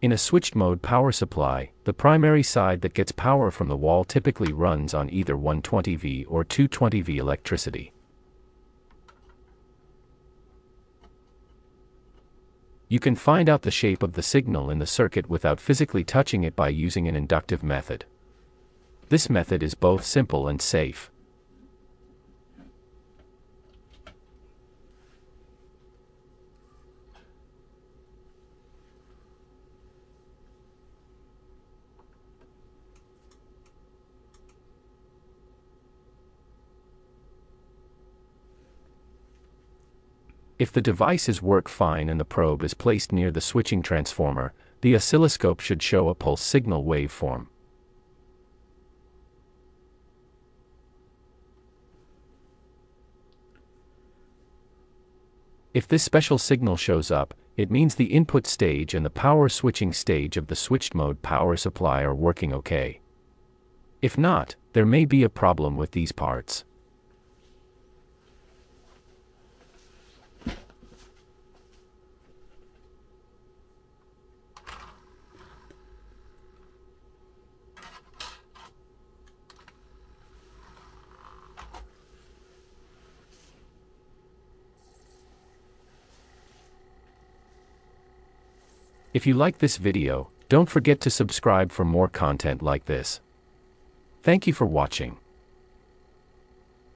In a switched mode power supply, the primary side that gets power from the wall typically runs on either 120V or 220V electricity. You can find out the shape of the signal in the circuit without physically touching it by using an inductive method. This method is both simple and safe. If the devices work fine and the probe is placed near the switching transformer, the oscilloscope should show a pulse signal waveform. If this special signal shows up, it means the input stage and the power switching stage of the switched mode power supply are working okay. If not, there may be a problem with these parts. If you like this video, don't forget to subscribe for more content like this. Thank you for watching.